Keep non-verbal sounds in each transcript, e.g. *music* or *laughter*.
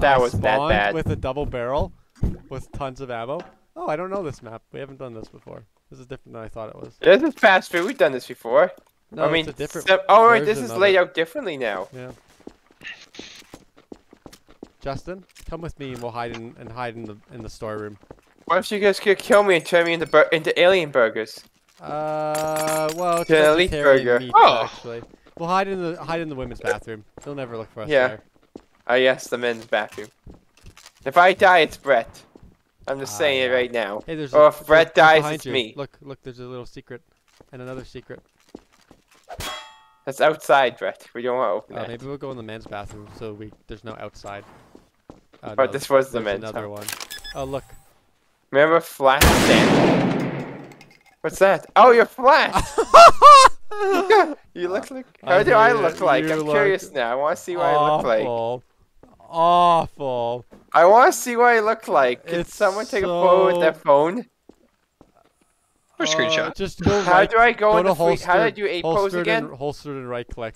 That was that bad. with a double barrel with tons of ammo. Oh, I don't know this map. We haven't done this before. This is different than I thought it was. This is fast food. We've done this before. No, I mean, it's a different. oh right, this is laid out differently now. Yeah. Justin, come with me and we'll hide in and hide in the in the storeroom. What if you guys could kill me and turn me into bur- into alien burgers? Uh, well, it's an elite burger. meat, Oh. actually. We'll hide in the hide in the women's bathroom. They'll never look for us Yeah. there. Ah yes, the men's bathroom. If I die, it's Brett. I'm just Ah, saying it right now. Hey, there's. Or a, if Brett dies, it's you. me. Look, look, there's a little secret, and another secret. That's outside, Brett. We don't want to open Uh, that. maybe we'll go in the men's bathroom so we there's no outside. Oh, But no, this was the men's Another huh? one. Oh look. Remember Flash Stand? What's that? Oh, you're Flash! *laughs* *laughs* you look like. How I do I look like? I'm look curious now. I want to see what I look like. Awful. Awful. I want to see what I look like. Can It's someone take a photo with their phone? Or Uh, screenshot. just go How right. do I go, go into to free? How do I do a pose again? And, holstered and right click.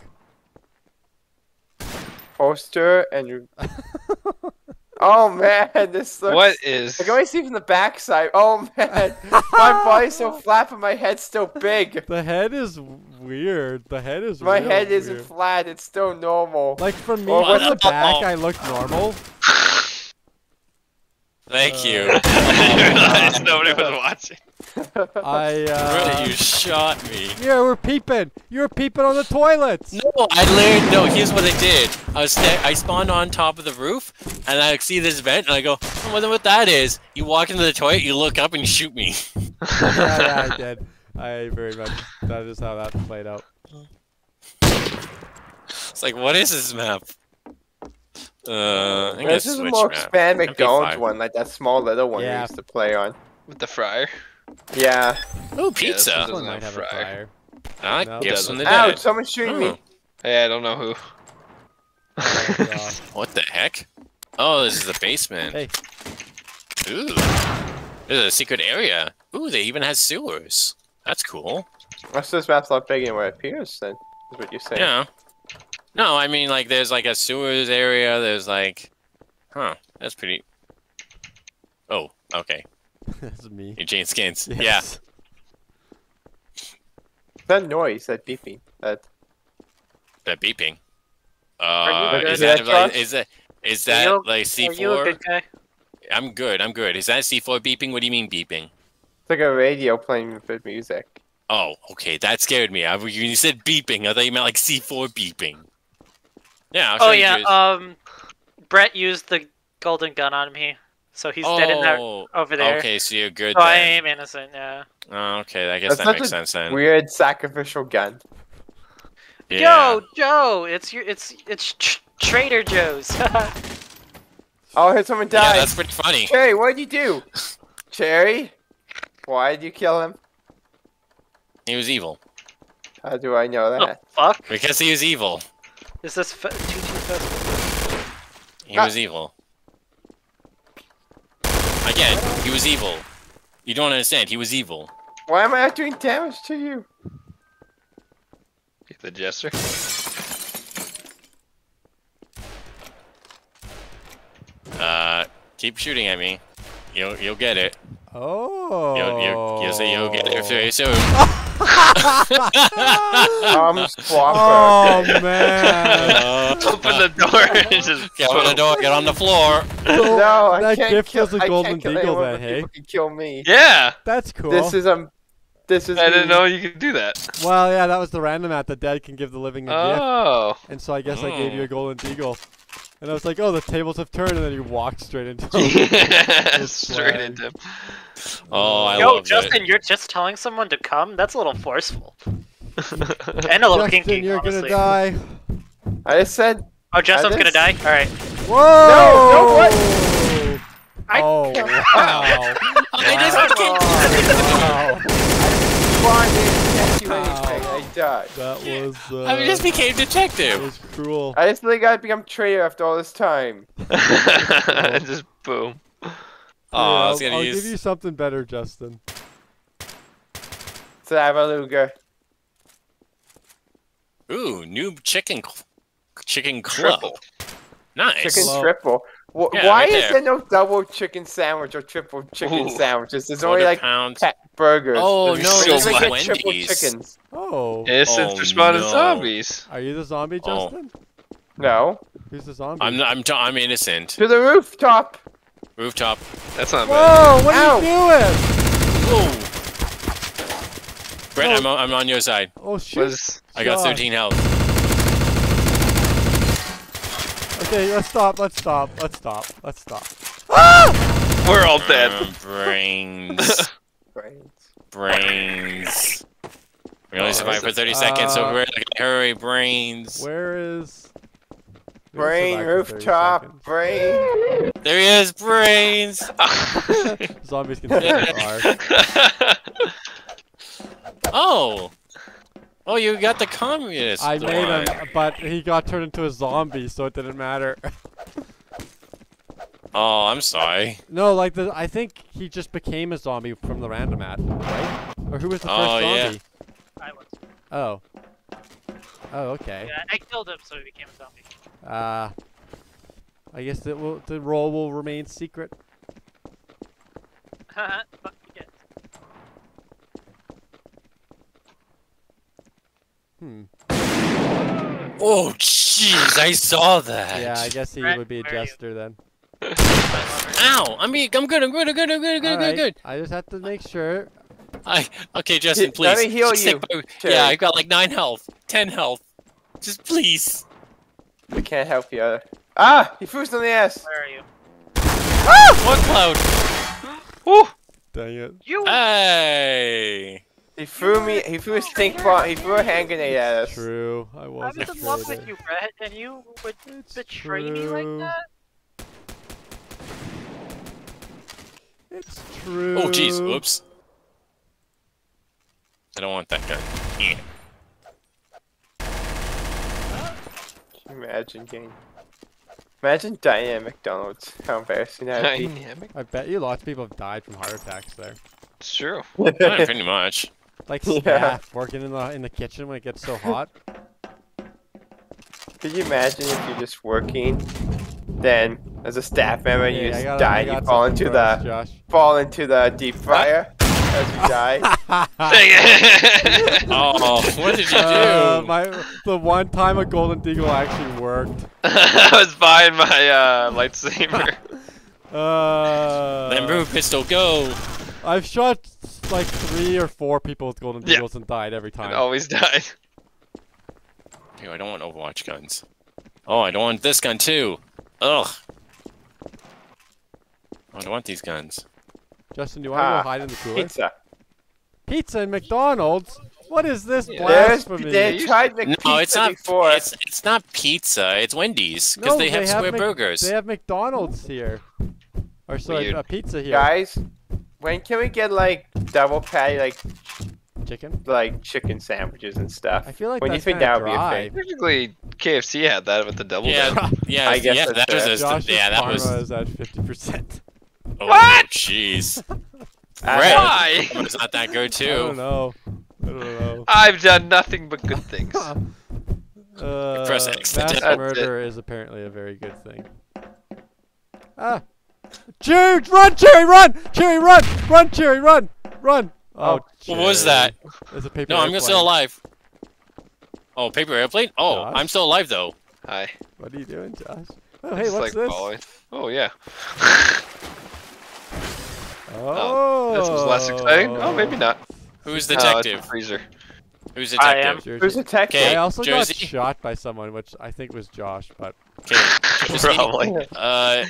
Poster and. *laughs* *laughs* oh man, *laughs* this looks. What is? I can only see from the backside. Oh man, my body's so *laughs* flat, but my head's still big. The head is weird. The head is. My real head isn't weird. flat; it's still normal. Like from me Well, from what the the- back, I look normal. *laughs* Thank *laughs* *laughs* Uh, you. I realized nobody was watching. I. Really, Uh, you shot me. yeah, we're peeping. You were peeping on the toilets. No, I learned. No, here's what I did. I was I spawned on top of the roof, and I see this vent, and I go, I wonder what that is. You walk into the toilet, you look up, and you shoot me. *laughs* yeah, yeah, I did. I very much. That is how that played out. It's like, what is this map? Uh, I This guess is a more map. expand McDonald's one, like that small little one Yeah. we used to play on. With the fryer. Yeah. Oh, pizza. one This one might have have a fryer. fryer. Ah, No, gifts doesn't. from the Ouch! Someone's shooting Oh, me. Hey, I don't know who. Oh, *laughs* what the heck? Oh, this is the basement. Hey. Ooh. This is a secret area. Ooh, they even has sewers. That's cool. Most of this map's not bigger than what it appears. Then is what you're saying. Yeah. No, I mean like there's like a sewers area. There's like, huh? That's pretty. Oh, okay. *laughs* That's me. You change skins. Yes. That noise, that beeping, that. That beeping. you Uh, is at that that, like Josh? is that is Are that you- like Are C you a four? good guy? I'm good. I'm good. Is that C four beeping? What do you mean beeping? It's like a radio playing good music. Oh, okay. That scared me. I, when you said beeping, I thought you meant like C four beeping. Yeah. I'll show Oh you yeah. guys- Um, Brett used the golden gun on me, so he's dead in that Oh, over there. Okay, so you're good So I am innocent. Yeah. Oh, okay, I guess That's that makes a sense then. Weird sacrificial gun. Yeah. Yo, Joe, it's your it's it's tr- Trader Joe's. *laughs* Oh, I heard someone Yeah, die. that's pretty funny. Cherry, what did you do? Cherry, why did you kill him? He was evil. How do I know the that? fuck? Because he was evil. Is this fe- two two festival? He Ah. was evil. Again, he was evil. You don't understand. He was evil. Why am I doing damage to you? Get The jester. Uh, keep shooting at me. You'll you'll get it. Oh. You'll you'll, you'll see you'll get it very soon. *laughs* I'm Squawker. Oh man. Uh, *laughs* Open the door and just. Get on the door. Get on the floor. no, I that can't gift kill, was a I golden can't kill deagle anyone, hey? people can kill me. Yeah, That's cool. This is um, this is. I didn't know you could do that. Well, yeah, that was the random at the dead can give the living a gift, Oh. and so I guess I gave you Oh. a golden deagle. And I was like, oh, the tables have turned, and then you walked straight into *laughs* it. *laughs* Straight into him. Oh, I Yo, love Justin, you're just telling someone to come? That's a little forceful. *laughs* and a little Justin, kinky, you're honestly. gonna die. I just said. Oh, Justin's I gonna die? Alright. Whoa! no, what? I- Oh, wow. I just wow. Spawned in, can't do Wow. anything. I died. That was, uh, I just became that detective. was cruel. I just think I'd become traitor after all this time. *laughs* just boom. Oh, Here, I was I'll, gonna I'll use. give you something better, Justin. Savaluga. Ooh, new chicken, cl- chicken club. Triple. Nice. Chicken Hello. triple. Wh- Yeah, why right is there. there no double chicken sandwich or triple chicken Ooh. sandwiches? There's only like pound. pet burgers. Oh, There's no, so there's like like triple chickens. Oh. Innocent Oh, responding no. zombies. Are you the zombie, Oh. Justin? No. Who's the zombie? I'm I'm t- I'm innocent. To the rooftop. Rooftop. That's not bad. Whoa! What Ow. are you doing? Whoa. Brett, Oh. I'm on, I'm on your side. Oh shoot! Was I got 13 health. Okay, let's stop. Let's stop. Let's stop. Let's stop. we're all dead. Uh, brains. *laughs* Brains. brains. We only survived for it- 30 seconds, so Uh, we're like, hurry, brains. Where is? Brain survived for 30 rooftop. seconds. Brain. There he is, brains. *laughs* *laughs* Zombies can see far. Oh. Oh, you got the communist. I made one. him, but he got turned into a zombie, so it didn't matter. Oh, I'm sorry. no, like the I think he just became a zombie from the random ad, right? Or who was the first Oh, yeah. zombie? I was. Oh. Oh, okay. Yeah, I killed him, so he became a zombie. Uh, I guess it will, the role will remain secret. *laughs* Fuck yes. Hmm. Oh, jeez, I saw that. Yeah, I guess he Brett, would be a where you? jester then. My *laughs* lover. Ow! I'm being, I'm good, I'm good, I'm good, I'm good, good, good, Alright, good. I just have to make sure. I okay, Justin, Please. Let please. me heal just you, my- yeah, I got like nine health, ten health. Just please. We can't help you. Ah! He froze on the ass. Where are you? Ah! One cloud. Woo! Dang it. You. Hey. He threw me. He threw a stink bomb. He threw a hand grenade at us. True. I I was was a in love with you, Brett, and you would It's betray me like that? It's true. Oh, jeez. Whoops. I don't want that guy. Yeah. Imagine getting. Imagine dying at McDonald's. How embarrassing that would Dynamic. I bet you lots of people have died from heart attacks there. It's true. pretty much. Like *laughs* Yeah. staff working in the in the kitchen when it gets so hot. *laughs* Could you imagine if you're just working, then as a staff member you just got- die, I you fall into for us, the Josh. fall into the deep fryer *laughs* as you die. Oh, what did you do? Uh, my the one time a golden deagle actually worked. I was buying my uh, lightsaber. Uh, Lambroo pistol, go! I've shot like three or four people with golden Yeah. and died every It time. always died. *laughs* Ew, I don't want Overwatch guns. Oh, I don't want this gun too. Ugh. I don't want these guns. Justin, do you want to Ah, go hide in the cooler? Pizza. Pizza and McDonald's? What is this Yeah. There's, blasphemy? they tried No, it's not. before. It's it's not pizza. It's Wendy's because No, they have square Mc- burgers. They have McDonald's here. Or sorry, Weird. a pizza here. Guys, when can we get like double patty like Chicken? like chicken sandwiches and stuff? I feel like when do you think kinda that would be a thing? Technically, KFC had that with the double. Yeah, down. yeah, I guess yeah. that's That was a, Josh's yeah, that was. is at 50%. Oh, What? Jeez. *laughs* I Red. Why? It's not that good I don't too. know. I don't know. I've done nothing but good things. *laughs* Uh, Press X mass murder is apparently a very good thing. Ah! Cherry, run, Cherry, run! Cherry, run! Run, Cherry, run! Run! Oh, What was that? It's a paper No, I'm still alive. Oh, paper airplane? Oh, Josh? I'm still alive though. Hi. What are you doing, Josh? Oh, hey, Just what's like this? following. Oh yeah. Oh, This was less exciting. Oh, maybe not. Who's Oh, it's a detective? freezer. Who's detective? I am. detective? Who's a tech? Okay. I also Jersey? got shot by someone, which I think was Josh, but Okay. *laughs* Probably. Uh,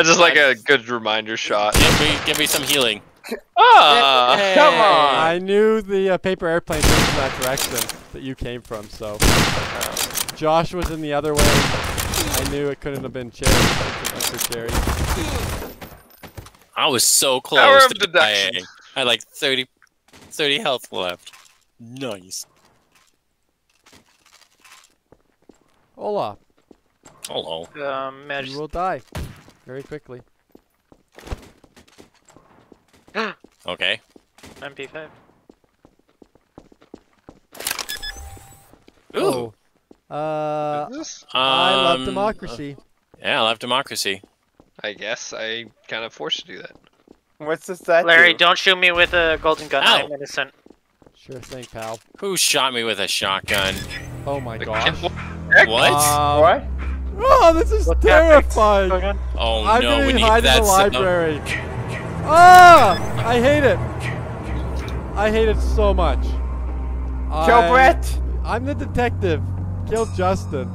That's just like a good reminder shot. give me, give me some healing. Ah. Come on. I knew the uh, paper airplane came from that direction that you came from, so Josh was in the other way. I knew it couldn't have been Cherry. It went Cherry. I was so close Power to of dying. I had like 30, 30 health left. Nice. Hola, Hello. Um, you will die very quickly. *gasps* Okay. MP5. Ooh. Oh. Uh, Is this? I love Um, democracy. Yeah, I love democracy. I guess I kind of forced to do that. What's this that Larry, do? don't shoot me with a golden gun. Ow. I'm innocent. Sure thing, pal. Who shot me with a shotgun? Oh my The gosh. What? Um, What? Oh, this is What's terrifying. Oh I'm no, gonna we be need hiding in that the library. Ah! I hate it. I hate it so much. Kill I- Brett! I'm the detective. Kill Justin.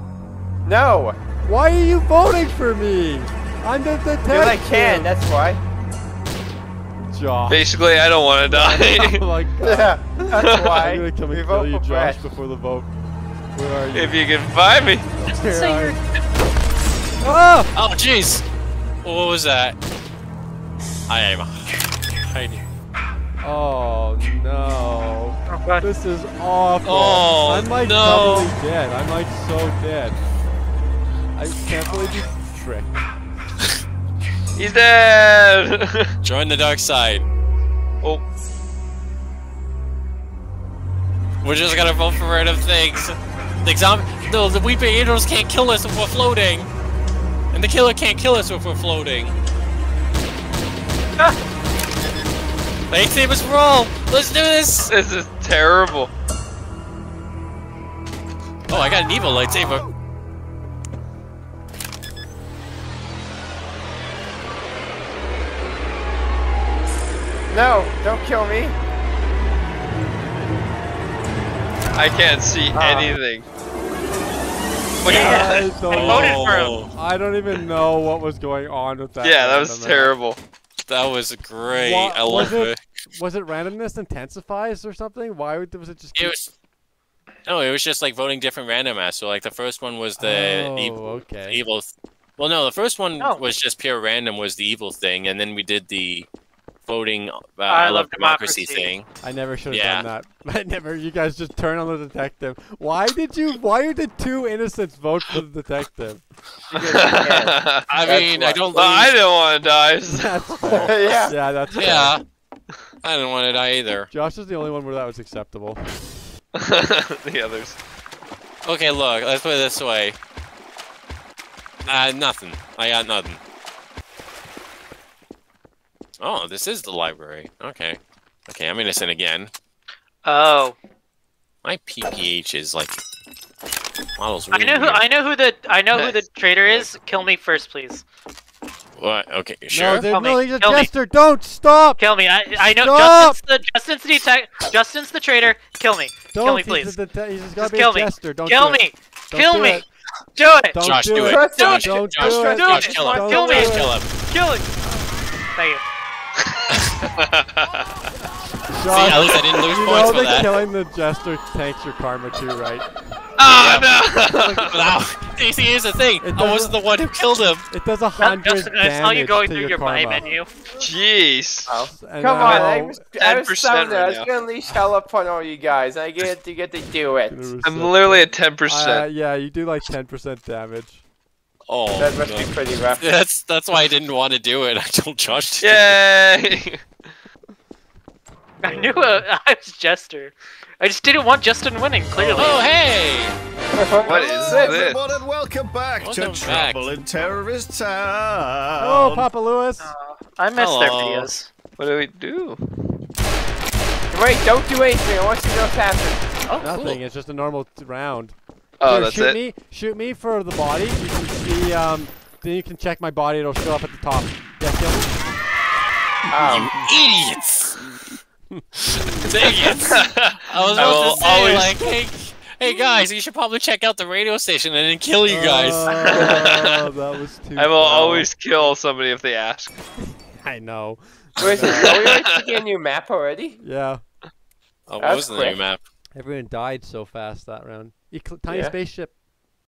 No! Why are you voting for me? I'm the detective. Because I can, that's why. Josh. Basically, I don't want to *laughs* die. oh my god. *laughs* *laughs* Yeah, that's why. I'm gonna come we and vote kill you, Josh, Brett. before the vote. Where are you? if you can find me. Here I am. Ah! Oh jeez. What was that? I am hiding. Oh no. Oh. This is awful. Oh, I'm like no. doubly dead. I'm like so dead. I can't believe you tricked. *laughs* He's dead. *laughs* Join the dark side. oh, We're just gonna vote for random things. The zombie, no, the weeping angels can't kill us if we're floating, and the killer can't kill us if we're floating. Lightsabers for all. Let's do this. this is terrible. Oh, I got an evil lightsaber. No, don't kill me. I can't see Ah. anything. *laughs* Yeah. I I don't, voted for him. I don't even know what was going on with that. Yeah, that was random- terrible. That was great. Wha- I was love it- it. Was it randomness intensifies or something? Why would, was it just? It was. No, it was just like voting different random ass. So like the first one was the oh, evil, okay. evil. Well, no, the first one Oh. was just pure random was the evil thing, and then we did the voting. Uh, I I, love love democracy, democracy. thing. I never should have Yeah. done that. *laughs* I never. You guys just turn on the detective. Why did you? Why did two innocents vote for the detective? *laughs* I That's mean, I don't. I lose- didn't want to die. *laughs* That's fair. yeah. yeah, that's fair. Yeah. I didn't want to die either. Josh is the only one where that was acceptable. the others. Okay, look, let's put it this way. Uh, nothing. I got nothing. Oh, this is the library. Okay. Okay, I'm innocent again. Oh, My PPH is like models. I know who weird. I know who the I know who the traitor is. Kill me first, please. What? Okay, No, sure. there, Kill me, no, he's a kill me. jester. Don't stop. Kill me. I I know Stop! Justin's the Justin's the detec- Justin's the traitor. Kill me. Don't. Kill me, he's please. the dete- he's just gotta Just be kill a me. jester. Don't Kill do it. me. Don't Kill do me. it. Do it. Don't Josh, do do it. it. Trust Josh, him. Don't Josh, do Josh, it. Josh, Do it. kill him. Don't Kill do me. it. Kill him. Kill it. Thank you. See, at least I didn't lose you points know for that that. killing the jester tanks your karma too, right? oh no! *laughs* But now, see, see, here's the thing. It I wasn't the one who killed him. It does a Now, hundred Justin, I saw you damage going to through your your buy karma. menu. Jeez. And Come on, I was, I was 10% summoned there. I was gonna unleash hell upon all you guys. I get to get to do it. I'm literally at ten Uh, percent. yeah, you do like 10% damage. Oh, That must no. be pretty rough. *laughs* That's that's why I didn't want to do it. *laughs* I told Josh to. do it. Yay! *laughs* I knew uh, I was Jester. I just didn't want Justin winning. Clearly. Oh hey! What is Hello, this? everyone, and welcome back Welcome to back. Trouble in Terrorist Town. Oh, Papa Lewis. Uh, I miss their videos. What do we do? Wait, don't do anything. I want to go faster. Oh, Nothing. cool. It's just a normal round. Oh, Here, that's shoot it. me. Shoot me for the body. You can see. Um. Then you can check my body. It'll show up at the top. Yeah, kill me. Um, You idiots! *laughs* Idiots! I was about will to say, always- like, hey, hey guys, you should probably check out the radio station and then kill you guys. Oh, *laughs* that was too. I will foul. always kill somebody if they ask. *laughs* I know. wait, are we like taking a new map already? Yeah. oh, what That's was the new map? Everyone died so fast that round. Tiny Yeah. spaceship.